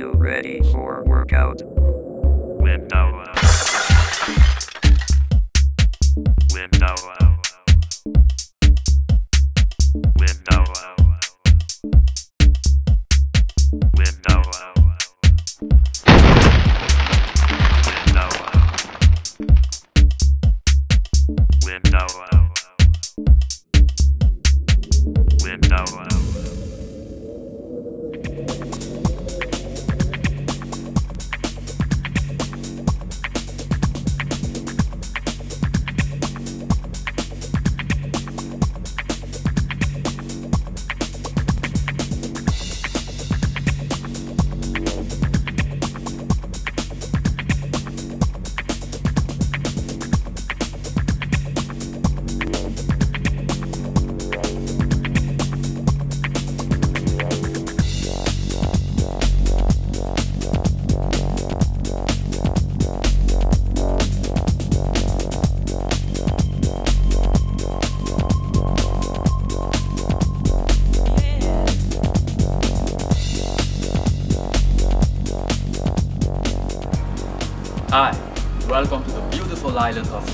ready for workout. Windtdo. Windtdo.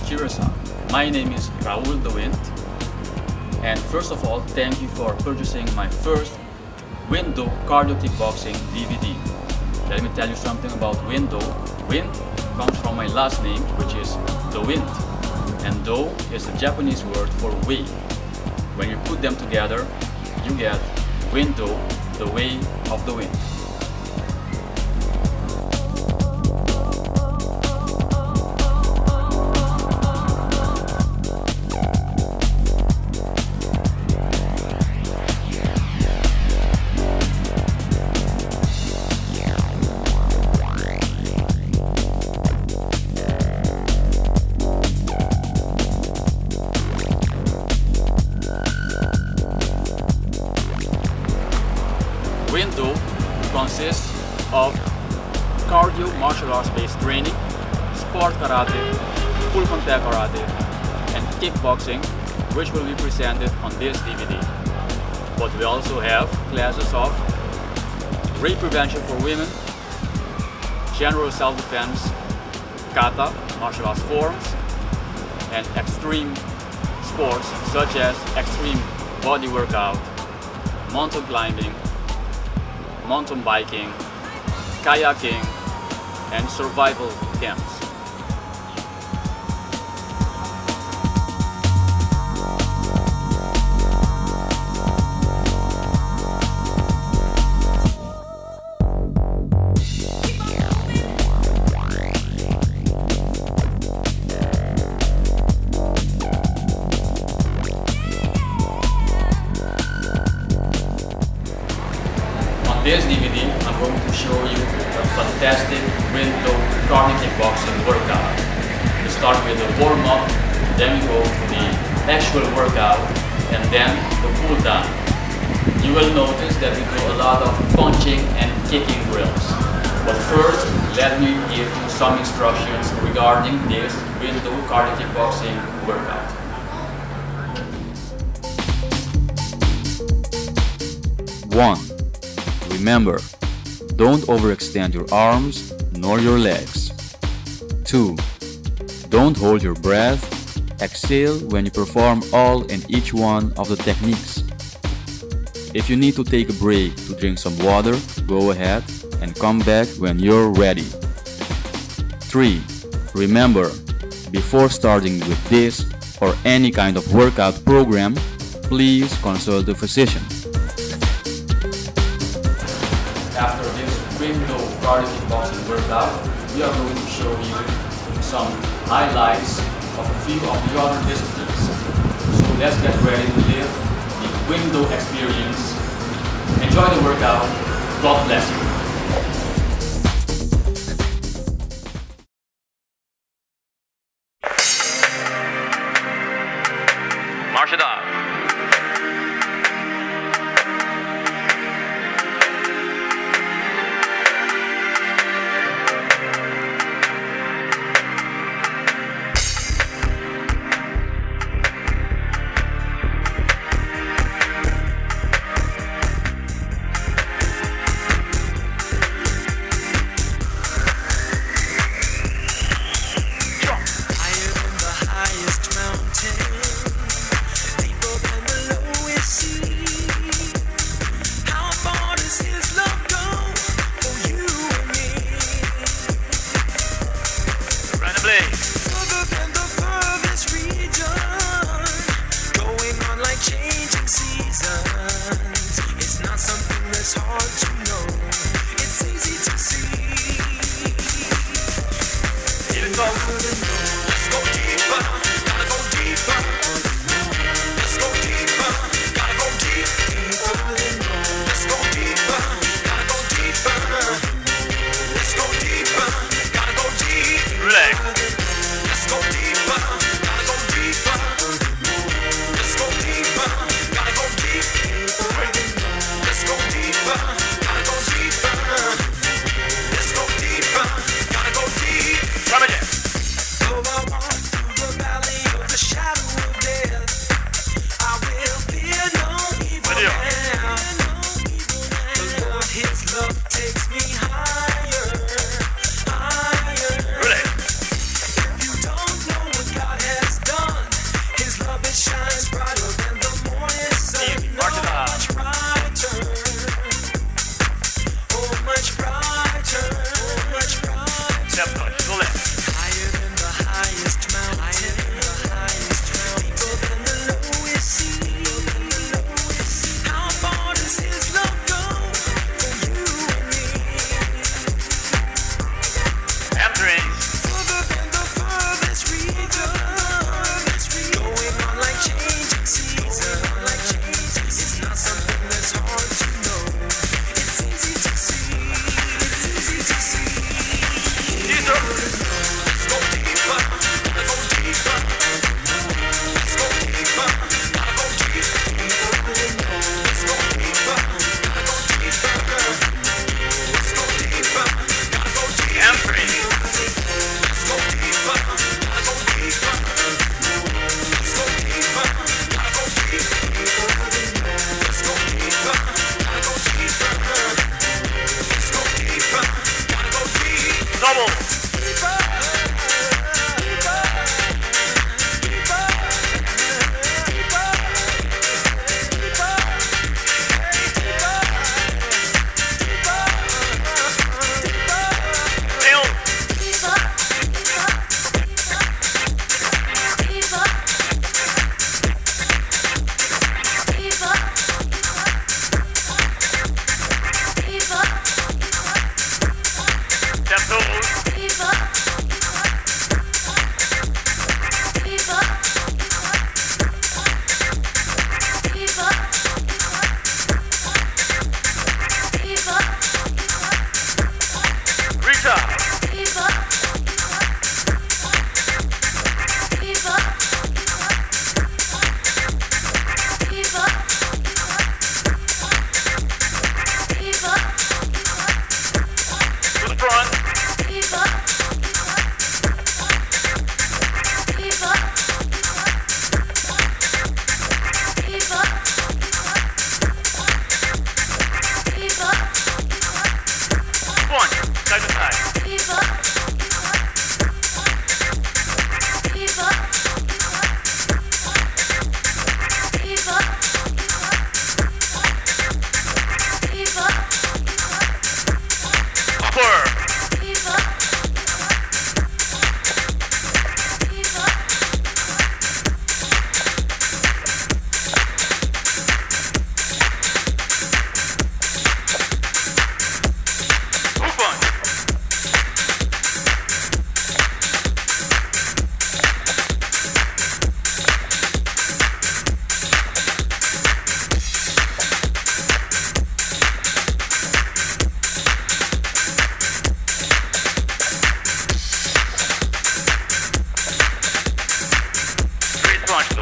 Curacao. My name is Raul De Windt. And first of all, thank you for purchasing my first Windtdo Cardio Kickboxing DVD. Let me tell you something about Windtdo. Wind comes from my last name, which is De Windt. And Do is the Japanese word for way. When you put them together, you get Windtdo, the way of the wind. Cardio martial arts based training, sport karate, full contact karate, and kickboxing, which will be presented on this DVD. But we also have classes of rape prevention for women, general self-defense, kata, martial arts forms, and extreme sports such as extreme body workout, mountain climbing, mountain biking, kayaking, and survival camps. Window cardio kickboxing workout. One. Remember, don't overextend your arms nor your legs. 2. Don't hold your breath. Exhale when you perform all and each one of the techniques. If you need to take a break to drink some water, go ahead and come back when you're ready. 3. Remember, before starting with this or any kind of workout program, please consult a physician. After this Windtdo cardio kickboxing workout, we are going to show you some highlights of a few of the other disciplines. So let's get ready to live the Windtdo experience. Enjoy the workout. God bless you.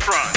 Front.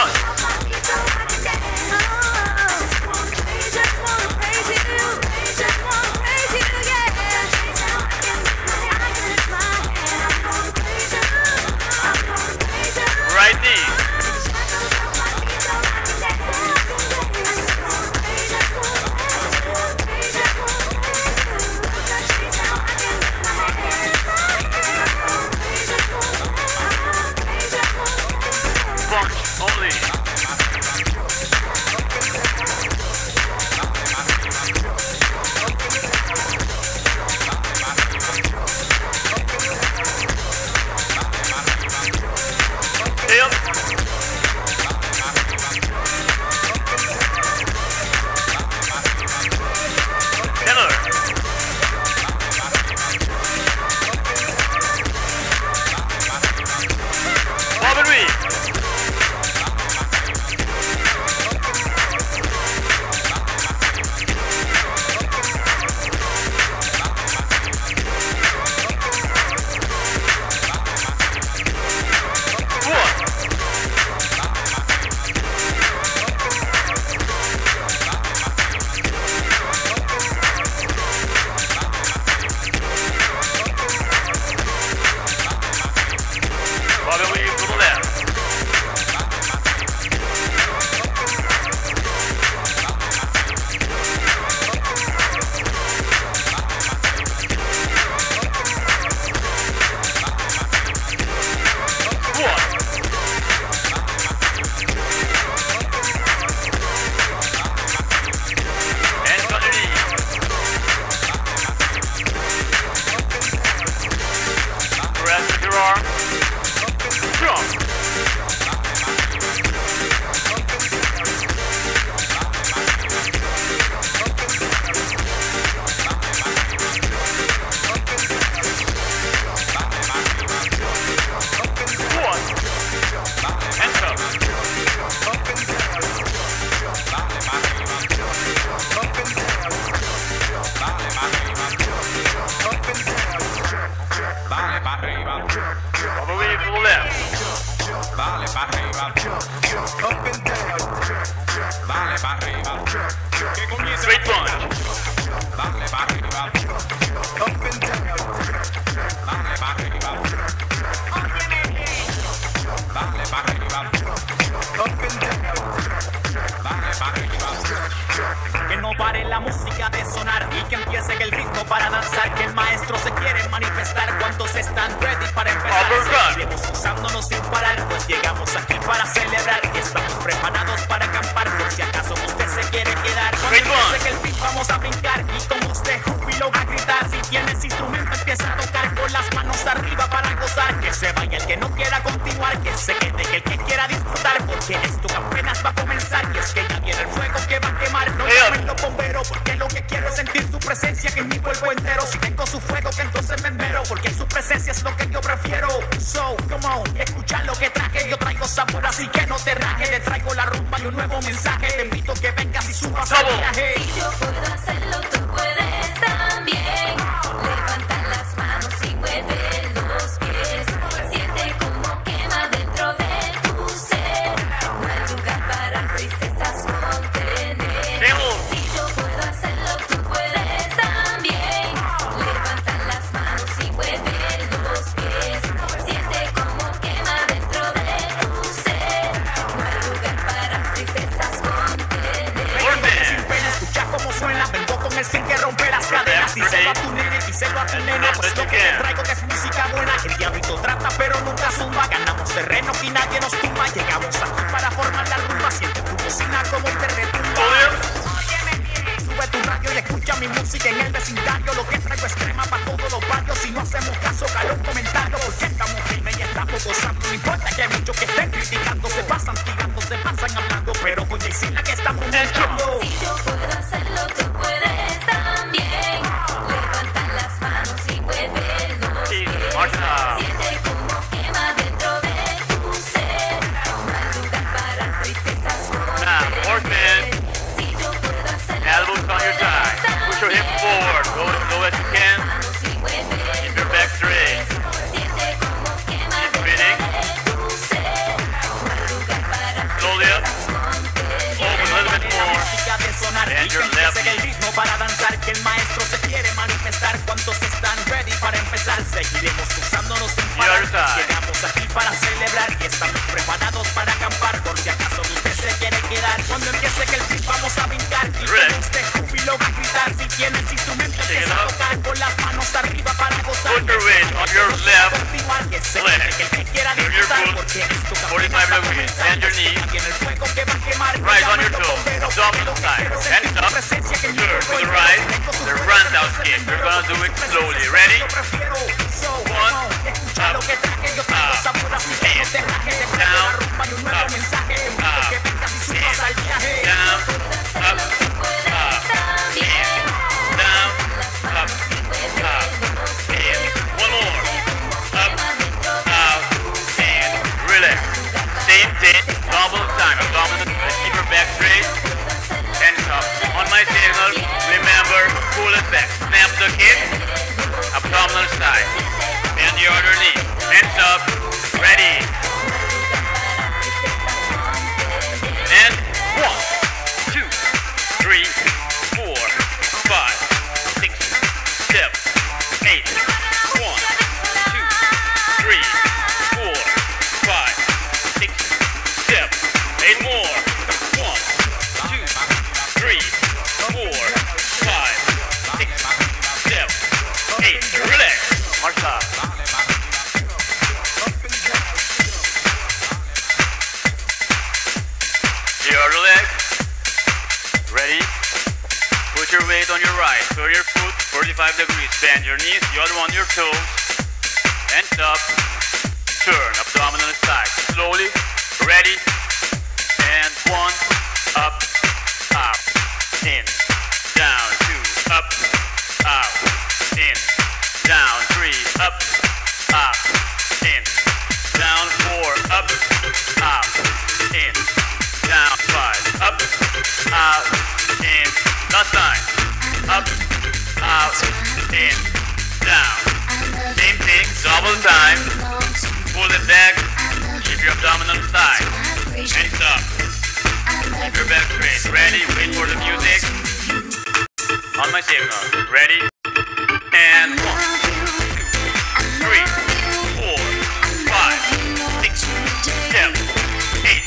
I With. Jump. straight Que no pare la música de sonar y que empiece el ritmo para danzar. Que el maestro se quiere manifestar. ¿Cuántos están ready para empezar? Seguiremos usándonos sin parar, pues llegamos aquí para celebrar y estamos preparados para vamos a brincar y con usted júbilo va a gritar. Si tienes instrumento empieza a tocar con las manos arriba para gozar. Que se vaya el que no quiera continuar, que se quede. I'll do it slowly. Ready? One, ah. up, ah. up, ah. hands, down, up, up, hands, down, up, up, hands, down, up, up, hands. One more. Up, up, hands. Relax. Same thing, double time. Abdominal. Keep her back straight. look in, abdominal side. Bend your knee. Lift up, ready. your knees, the other your toes. Rebel Crane, ready, wait for the music. On my signal, ready, and one, two, three, four, five, six, seven, eight,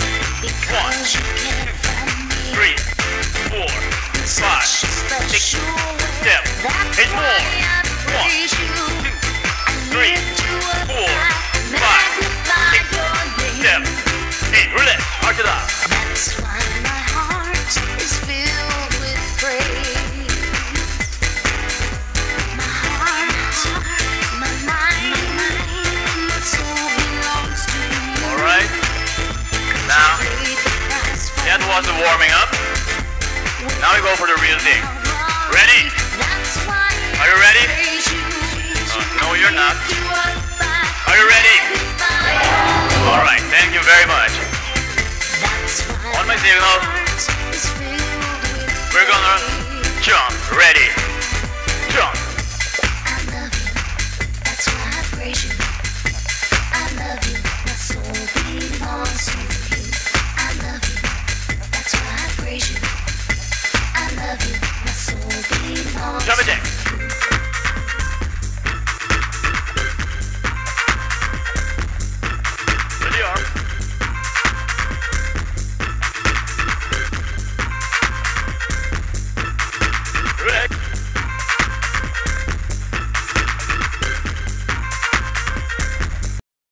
one, two, three, four, five, six, seven, eight more. was the warming up. Now we go for the real thing. Ready? Are you ready? Uh, no, you're not. Are you ready? Alright, thank you very much. On my signal.